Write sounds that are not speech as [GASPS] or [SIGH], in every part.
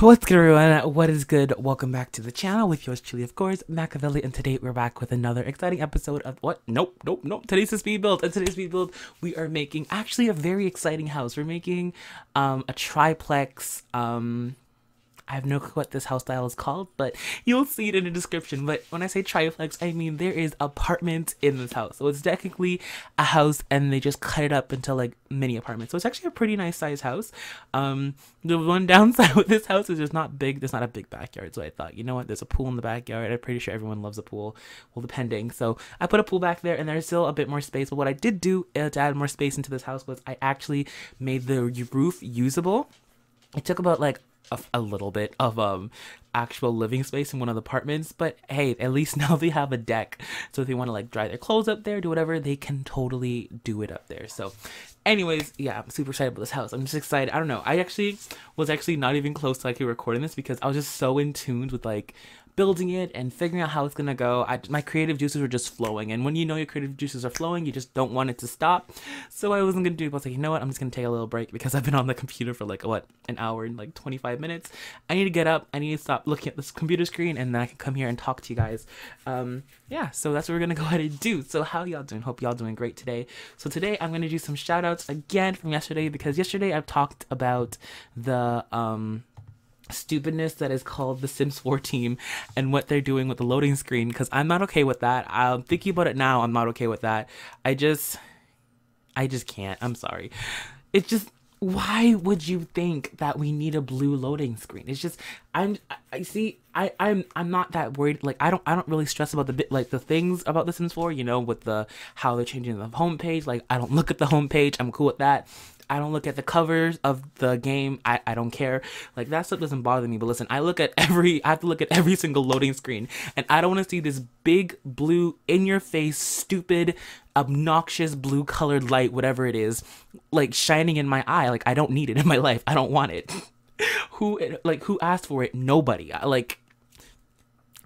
What's good, everyone? What is good? Welcome back to the channel with yours truly, of course, MaKaveli, and today we're back with another exciting episode of what? Nope, nope, nope. Today's a speed build, and today's speed build, we are making actually a very exciting house. We're making um, a triplex um, I have no clue what this house style is called, but you'll see it in the description. But when I say triplex, I mean there is apartments in this house. So it's technically a house and they just cut it up into like mini apartments. So it's actually a pretty nice size house. Um, the one [LAUGHS] downside with this house is it's not big. There's not a big backyard. So I thought, you know what? There's a pool in the backyard. I'm pretty sure everyone loves a pool. Well, depending. So I put a pool back there and there's still a bit more space. But what I did do uh, to add more space into this house was I actually made the roof usable. It took about like a, a little bit of um actual living space in one of the apartments but hey at least [LAUGHS] now they have a deck. So if they want to like dry their clothes up there do whatever they can totally do it up there. So anyways yeah i'm super excited about this house. I'm just excited. I don't know. I actually was actually not even close to like recording this because i was just so in tune with like building it and figuring out how it's gonna go. I, my creative juices were just flowing, and when you know your creative juices are flowing, you just don't want it to stop. So I wasn't gonna do. It. I was like, you know what? I'm just gonna take a little break because I've been on the computer for like what an hour and like 25 minutes. I need to get up. I need to stop looking at this computer screen, and then I can come here and talk to you guys. Um, yeah. So that's what we're gonna go ahead and do. So how y'all doing? Hope y'all doing great today. So today I'm gonna do some shout outs again from yesterday because yesterday I've talked about the um stupidness that is called the Sims 4 team and what they're doing with the loading screen because I'm not okay with that. I'm thinking about it now. I'm not okay with that. I just, I just can't. I'm sorry. It's just, why would you think that we need a blue loading screen? It's just, I'm, I see, I, I'm, I'm not that worried. Like, I don't, I don't really stress about the bit, like the things about the Sims 4, you know, with the, how they're changing the homepage. Like, I don't look at the homepage. I'm cool with that. I don't look at the covers of the game. I, I don't care. Like that stuff doesn't bother me. But listen, I look at [LAUGHS] every I have to look at every single loading screen. And I don't want to see this big blue in your face, stupid, obnoxious blue colored light, whatever it is, like shining in my eye. Like I don't need it in my [LAUGHS] life. I don't want it. [LAUGHS] who like who asked for it? Nobody. I Like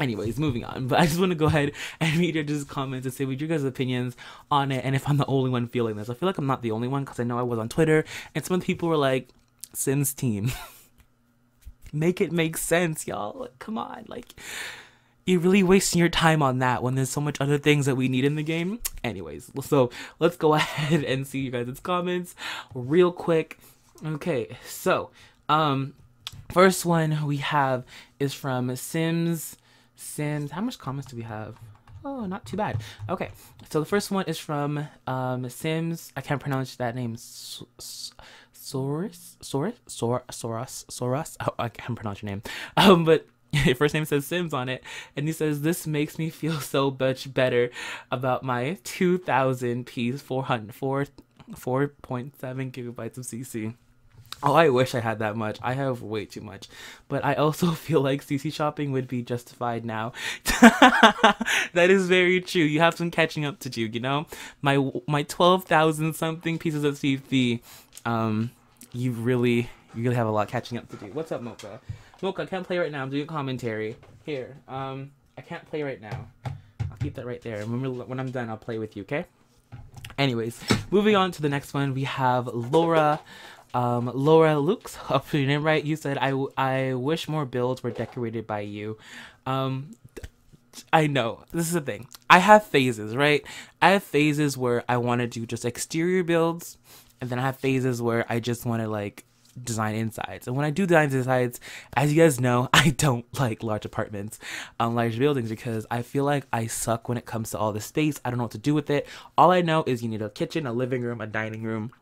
anyways moving on. [LAUGHS] But i just want to go ahead and read your just comments and say what your guys opinions on it and if i'm the only one feeling this. I feel like i'm not the only one because i know i was on twitter and some of the people were like sims team. [LAUGHS] Make it make sense y'all. Like, come on. Like you're really wasting your time on that when there's so much other things that we need in the game. Anyways so let's go [LAUGHS] ahead and see you guys' comments real quick. Okay so um first one we have is from sims Sims. How much comments do we have? Oh, not too bad. Okay, so the first one is from um, Sims. I can't pronounce that name. Soros, Soros, Soros, Soros, Soros. Oh, I can't pronounce your name. [LAUGHS] Um, but [LAUGHS] your first name says Sims on it, and he says this makes me feel [LAUGHS] so much better about my 2,000 piece 400 4 4.7 gigabytes of CC. Oh, I wish I had that much. I have way too much. But I also [LAUGHS] feel like CC shopping would be justified now. [LAUGHS] that is very true. You have some catching up to do, you know? My my 12,000 something pieces of CC um you really you really have a lot catching up to do. What's up, Mocha? Mocha, I can't play right now. I'm doing commentary. Here. Um I can't play right now. I'll keep that right there. When, when I'm done, I'll play with you, okay? Anyways, moving on to the next one, we have Laura um, Laura Lukes, hope your name right. You said I, I wish more builds were decorated by you. Um, I know this is the thing. I have phases, right? I have phases where I want to do just exterior builds, and then I have phases where I just want to like design insides. And when I do design insides, as you guys know, [LAUGHS] I don't like large apartments, um, large buildings because I feel like I suck when it comes to all the space. I don't know what to do with it. All I know is you need a kitchen, a living room, a dining room,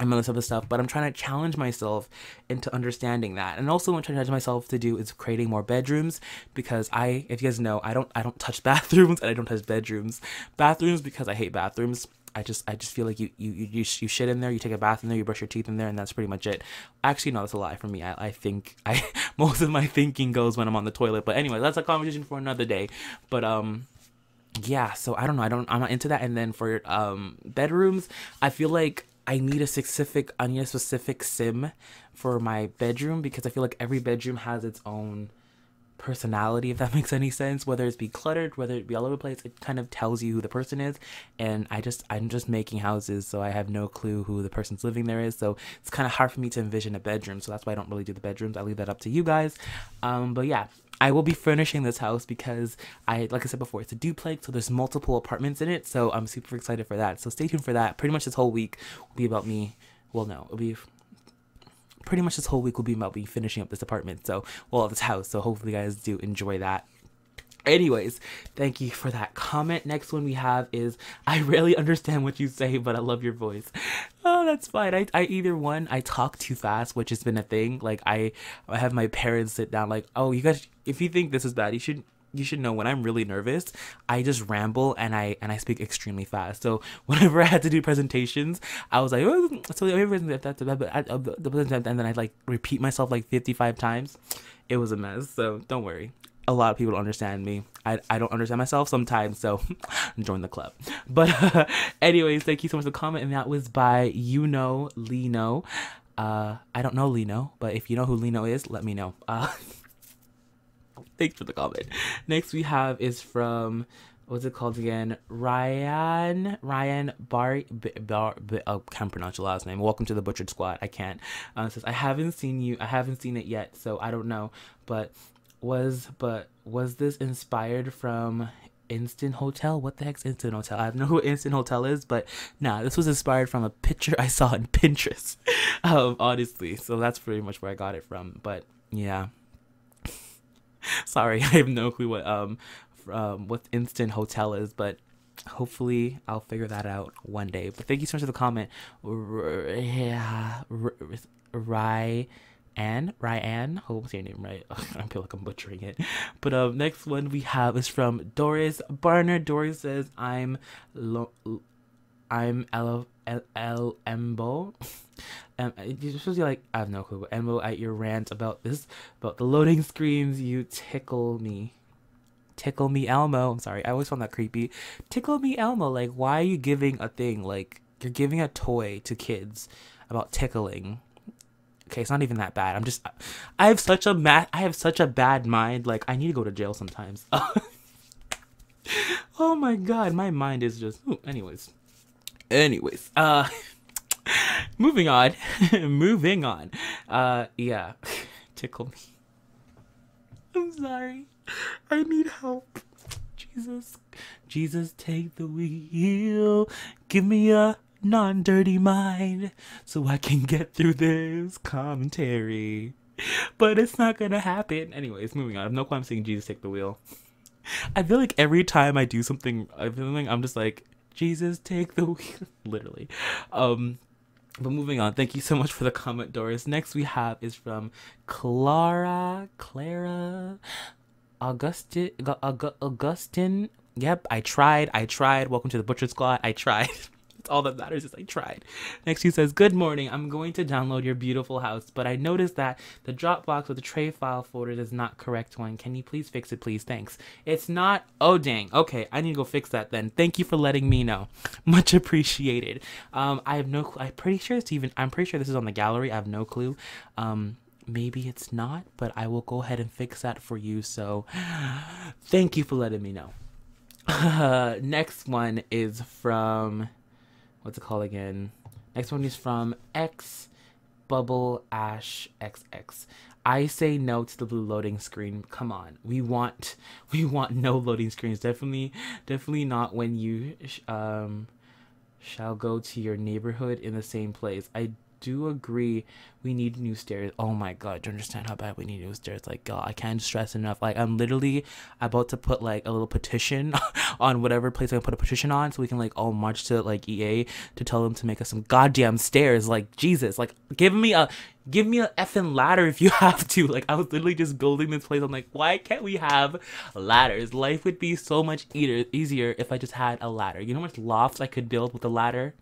and all this other stuff, but I'm trying to challenge myself into understanding that. And also what I'm trying to challenge myself to do is creating more bedrooms because I if you guys know, I don't I don't touch [LAUGHS] bathrooms and I don't touch bedrooms. Bathrooms because I hate bathrooms. I just I just feel like you you you you, you shit in there, you take a bath in there, you brush your teeth in there, and that's pretty much it. Actually, no, that's a lie for me. I, I think I [LAUGHS] most of my thinking goes when I'm on the toilet. But anyway, that's a conversation for another day. But um yeah, so I don't know. I don't I'm not into that. And then for um bedrooms, I feel like I need a specific I need a specific sim for my bedroom because I feel like every bedroom has its own personality, if that [LAUGHS] makes any sense. Whether it's be cluttered, whether it be all over the place, it kind of tells you who the person is. And I just, I'm just making houses, so I have no clue who the person's living there is. So it's kind of hard for me to envision a bedroom. So that's why I don't really do the bedrooms. I leave that up to you guys. Um, but yeah, I will be furnishing this house because I, like I said before, it's a duplex, so there's multiple apartments in it. So I'm super excited for that. So stay tuned for that. Pretty much this whole week will be about me. Well, no, it'll be pretty much this whole week will be about me finishing up this apartment. So, well, this house. So hopefully you guys do enjoy that. Anyways, thank you for that comment. Next one we have is I rarely understand what you say, but I love your voice. Oh, that's fine. I, I either one, I talk too fast, which has been a thing. Like I I have my parents sit down like, "Oh, you guys if you think this is bad, you should you should know when I'm really nervous, I just ramble and I and I speak extremely fast. So [LAUGHS] whenever I had to do presentations, I was like, oh, so that's uh and then I like repeat myself like 55 times. It was a mess. So don't worry. A lot of people don't understand me. I, I don't understand myself sometimes, so [LAUGHS] join the club. But uh, [LAUGHS] anyways, thank you so much for the comment, and that was by you know Lino. Uh, I don't know Lino, but if you know who Lino is, let me know. Uh, [LAUGHS] Thanks for the comment. Next we have is from what's it called again? Ryan Ryan Bar Bar, Bar oh, can't pronounce your last name. Welcome to the Butchered Squad. I can't. Uh, says I haven't seen you. I haven't seen it yet, so I don't know. But was but was this inspired from Instant Hotel? What the heck's Instant Hotel? I don't know who Instant Hotel is, but nah, this was inspired from a picture I saw on [LAUGHS] Pinterest. um, honestly, so that's pretty much where I got it from. But yeah. [LAUGHS] Sorry, [LAUGHS] I have no clue what um, um what instant hotel is, but hopefully I'll figure that out one day. But thank you so much for the comment. Yeah, Ryan. Ryan, hope I'm your name right. [LAUGHS] I feel like I'm butchering it. But um, next one we have is from Doris Barner. Doris says, "I'm, lo- I'm L L L Embo. [LAUGHS] Um, you're supposed to be like, I have no clue. Embo at your rant about this, about the loading screens. You tickle me. Tickle me, Elmo. I'm sorry. I always found that creepy. Tickle me, Elmo. Like, why are you giving a thing? Like, you're giving a toy to kids about tickling. Okay, it's not even that bad. I'm just, I have such a ma- I have such a bad mind. Like, I need to go to jail sometimes. [LAUGHS] oh my god, my mind is just. Ooh, anyways, anyways, uh. [LAUGHS] moving on. [LAUGHS] moving on. Uh, yeah. Tickle me. I'm sorry. I need help. Jesus. Jesus, take the wheel. Give me a non dirty mind so I can get through this commentary. But it's not gonna happen. Anyways, moving on. I have no I'm Jesus, take the wheel. I feel like every time I do something, I feel like I'm just like, Jesus, take the wheel. [LAUGHS] Literally. Um, but moving on, thank you so much for the comment, Doris. Next we have is from Clara, Clara, Augustin, Augustin. Yep, I tried, I tried. Welcome to the Butcher Squad. I tried. [LAUGHS] It's all that matters is I tried. Next, he says, Good morning. I'm going to download your beautiful house, but I noticed that the Dropbox with the tray file folder is not correct one. Can you please fix it, please? Thanks. It's not. Oh, dang. Okay, I need to go fix that then. Thank you for letting me know. [LAUGHS] Much appreciated. Um, I have no. I'm pretty sure it's even, I'm pretty sure this is on the gallery. I have no clue. Um, maybe it's not, but I will go ahead and fix that for you. So [GASPS] thank you for letting me know. Uh, [LAUGHS] next one is from what's it called again? Next one is from X Bubble Ash XX. I say no to the blue loading screen. Come on, we want [LAUGHS] we want no loading screens. Definitely, definitely not when you um shall go to your neighborhood in the same place. I do agree we need new stairs. Oh my god, do you understand how bad we need new stairs? Like god, I can't stress enough. Like I'm literally about to put like a little petition [LAUGHS] on whatever place I put a petition on so we can like all march to like EA to tell them to make us some goddamn stairs. Like Jesus, like give me a give me a effing ladder if you [LAUGHS] have to. Like I was literally just building this place. I'm like, why can't we have ladders? Life would be so much easier easier if I just had a ladder. You know how much lofts I could build with a ladder?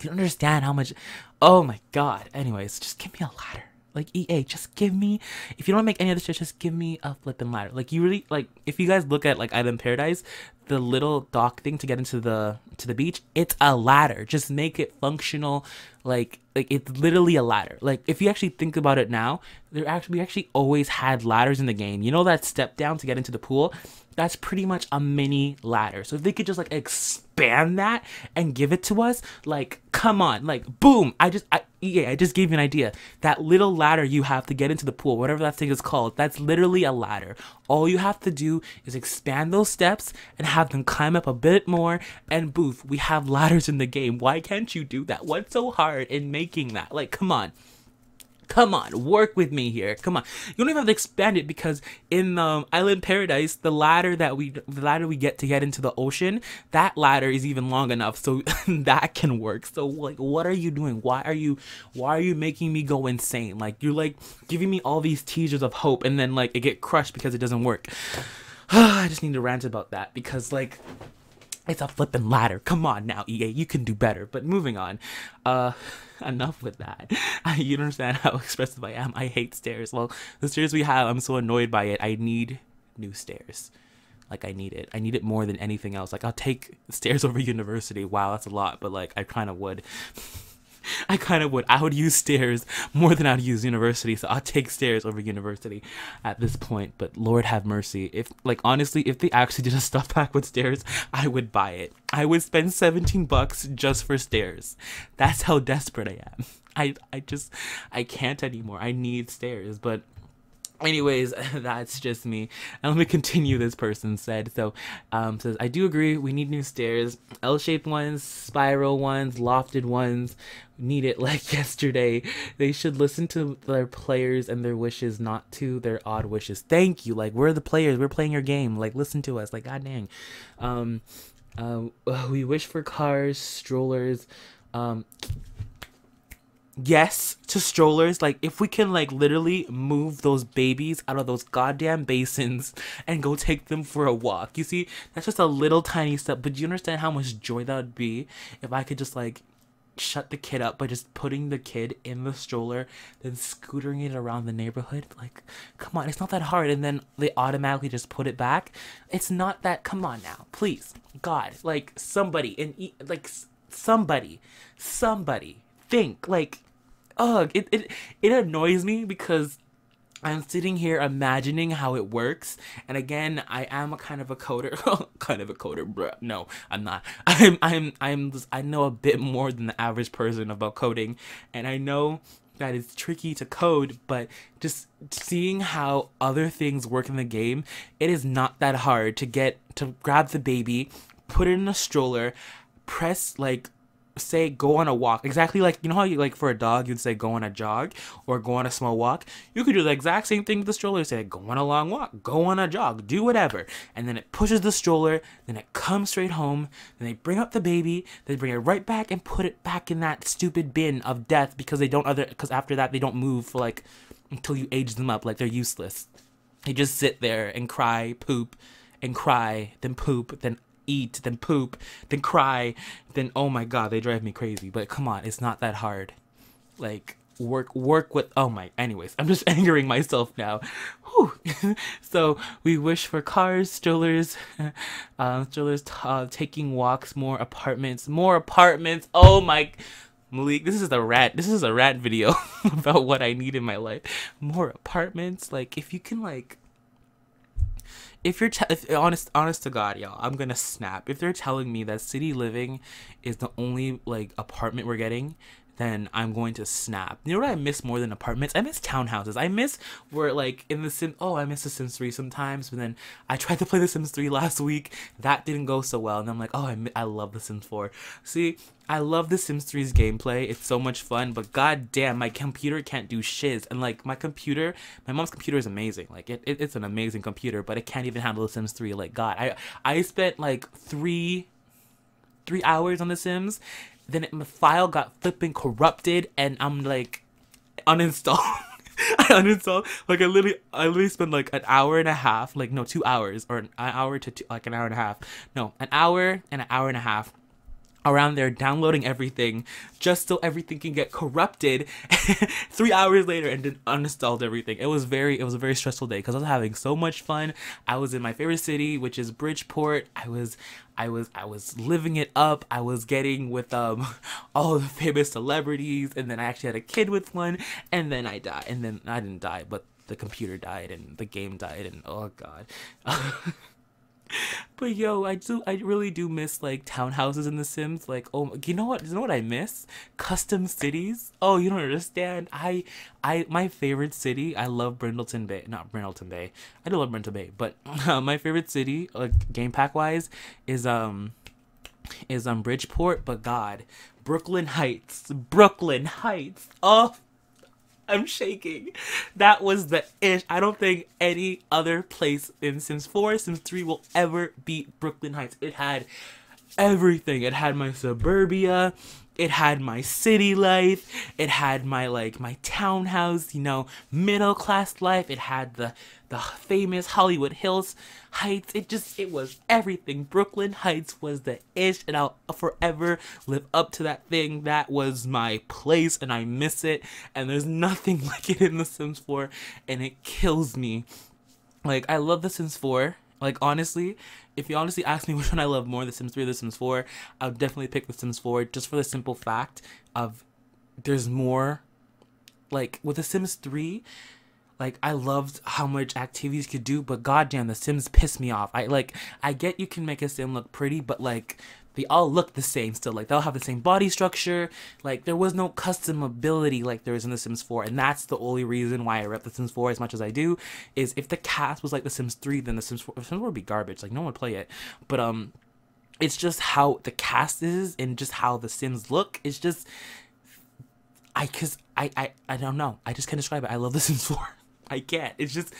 You don't understand how much. Oh my god. Anyways, just give me a ladder. Like EA, just give me if you don't make any other shit, just give me a flipping ladder. Like you really like if you guys look at like Island Paradise, the little dock thing to get into the to the beach, it's a ladder. Just make it functional like like it's literally a ladder. Like if you actually think about it now, there actually we actually always had ladders in the game. You know that step down to get into the pool? That's pretty much a mini ladder. So if they could just like expand that and give it to us, like come on, like boom. I just I yeah, I just gave you an idea. That little ladder you have to get into the pool, whatever that thing is called, that's literally a ladder. All you have to do is expand those steps and have them climb up a bit more and boof, we have ladders in the game. Why can't you do that? What's so hard in making that? Like come on. Come on, work with me here. Come on. You don't even have to expand it because in um, Island Paradise, the ladder that we the ladder we get to get into the ocean, that ladder is even long enough so [LAUGHS] that can work. So like what are you doing? Why are you why are you making me go insane? Like you're like giving me all these teasers of hope and then like it get crushed because it doesn't work. [SIGHS] I just need to rant about that because like it's a flipping ladder. Come on now, EA, you can do better. But moving on. Uh [LAUGHS] enough with that. [LAUGHS] you don't understand how [LAUGHS] expressive I am. I hate stairs. Well, the stairs we have, I'm so annoyed by it. I need new stairs. Like I need it. I need it more than anything else. Like I'll take stairs over university. Wow, that's a lot, but like I kind of would. I kind of would. I would use stairs more than I'd use university, so I'll take stairs over university at this point. But Lord have mercy. If, like, honestly, if they actually did a stuff pack with stairs, I would buy it. I would spend 17 bucks just for stairs. That's how desperate I am. I, I just, I can't anymore. I need stairs, but anyways [LAUGHS] that's just me. And let me continue this person said. So um says i do agree. We need new stairs. L-shaped ones spiral ones lofted ones. Need it [LAUGHS] like yesterday. They should listen to their players and their wishes not to their odd wishes. Thank you. Like we're the players. We're playing your game. Like listen to us. Like god dang um uh, we wish for cars strollers um yes to strollers. Like if we can like literally move those babies out of those goddamn basins [LAUGHS] and go take them for a walk. You see that's just a little tiny step but do you understand how much joy that would be if i could just like shut the kid up by just putting the kid in the stroller then scootering it around the neighborhood? Like come on it's not that hard. And then they automatically just put it back. It's not that come on now please god like somebody and like somebody somebody think like ugh it, it it annoys me because I'm sitting here imagining how it works, and again, I am a kind of a coder, [LAUGHS] kind of a coder, bruh. No, I'm not. [LAUGHS] I'm, I'm, I'm. I know a bit more than the average person about coding, and I know that it's tricky to code, but just seeing how other things work in the game, it is not that hard to get to grab the baby, put it in a stroller, press like say go on a walk. Exactly like you know how you like for a dog you'd say go on a jog or go on a small walk? You could do the exact same thing with the stroller. Say go on a long walk go on a jog do whatever. And then it pushes the stroller then it comes straight home then they bring up the baby they bring it right back and put it back in that stupid bin of death because they don't other because after that they don't move for like until you age them up like they're useless. They just sit there and cry poop and cry then poop then eat, then poop, then cry, then oh my god, they drive me crazy. But come on, it's not that hard. Like work work with oh my anyways i'm just [LAUGHS] angering myself now [LAUGHS] so we wish for cars strollers [LAUGHS] uh, strollers uh, taking walks more apartments more apartments oh my Malik, this is a rat. This is a rat video about what I need in my life. More apartments. Like, if you can, like, if you're te- if, honest honest to god y'all i'm gonna snap. If they're telling me that city living is the only like apartment we're getting then I'm going to snap. You know what I miss more than apartments? I miss townhouses. I miss where like in the Sim. Oh, I miss the Sims 3 sometimes. But then I tried to play the Sims 3 last week. That didn't go so well, and I'm like, oh, I I love the Sims 4. See, I love the Sims 3's gameplay. It's so much fun. But god damn, my computer can't do shiz. And like my computer, my mom's computer is amazing. Like it, it it's an amazing computer, but it can't even handle the Sims 3. Like God, I I spent like three three hours on The Sims then file got flipping corrupted, and I'm like, uninstall. [LAUGHS] I uninstalled like I literally I literally spent like an hour and a half, like no two hours or an hour to two, like an hour and a half. No, an hour and an hour and a half around there downloading everything just so everything can get corrupted. [LAUGHS] Three hours later and then uninstalled everything. It was very it was a very stressful day because i was having so much fun. I was in my favorite city which is bridgeport. I was i was i was living it up. I was getting with um [LAUGHS] all the famous celebrities. And then i actually had a kid with one. And then i died. And then i didn't die but the computer died and the game died and oh god [LAUGHS] [LAUGHS] but yo, I do I really do miss like townhouses in The Sims. Like, oh, you know what? You know what I miss? Custom cities. Oh, you don't understand. I I my favorite city. I love Brindleton Bay. Not Brindleton Bay. I do love Brindleton Bay, but [LAUGHS] uh, my favorite city, like game pack wise, is um is um Bridgeport. But God, Brooklyn Heights. Brooklyn Heights. Oh I'm shaking. That was the ish. I don't think any other place in Sims 4, Sims 3 will ever beat Brooklyn Heights. It had everything. It had my suburbia. It had my city life. It had my like my townhouse, you know, middle class life. It had the the famous Hollywood Hills Heights. It just it was everything. Brooklyn Heights was the ish and I'll forever live up to that thing. That was my place and I miss it. And there's nothing [LAUGHS] like it in The Sims 4 and it kills me. Like I love The Sims 4 like honestly, if you honestly ask me [LAUGHS] which one I love more, The Sims 3 or The Sims 4, I would definitely pick The Sims 4 just for the simple fact of there's more like with The Sims 3, like I loved how much activities could do, but goddamn, The Sims pissed me off. I like I get you can make a sim look pretty, but like they all look the same still. Like they'll have the same body structure. Like there was no custom ability like there is in The Sims 4, and that's the only reason why I rep The Sims 4 as much as I do. Is if the cast was like The Sims 3, then The Sims 4, Sims 4 would be garbage. Like no one would play it. But um, it's just how the cast is and just how the Sims look. It's just I cause I I I don't know. I just can't describe it. I love The Sims 4. [LAUGHS] I can't. It's just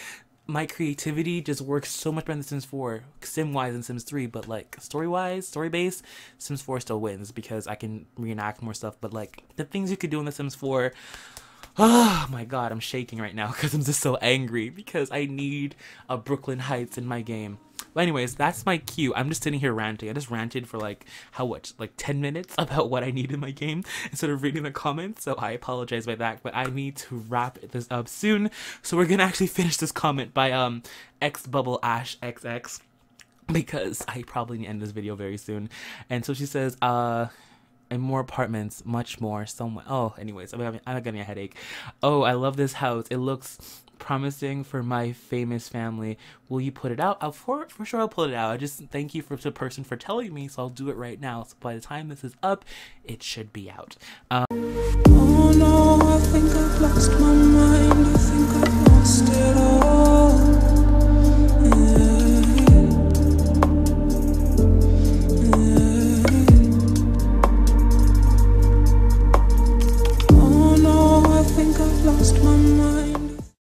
my creativity just works so much better in Sims 4, sim wise in Sims 3, but like story wise, story based, Sims 4 still wins because I can reenact more stuff. But like the things you could do in The Sims 4, [SIGHS] oh my god, I'm shaking right now [LAUGHS] because I'm just so angry because I need a Brooklyn Heights in my game. But anyways, that's my cue. I'm just sitting here ranting. I just ranted for like how much? Like 10 minutes [LAUGHS] about what I need in my game instead of reading the comments. So I apologize by that, but I need to wrap this up soon. So we're gonna actually [LAUGHS] finish this comment by um X Bubble Ash XX because I probably need to end this video very soon. And so she says, uh and more apartments, much more. So much. Oh, anyways, I'm, I'm getting a headache. Oh, I love this house. It looks promising for my famous family. Will you put it out? I'll, for, for sure I'll put it out. I just thank you for the person for telling me, so I'll do it right now. So by the time this is up, it should be out. Um, oh no, I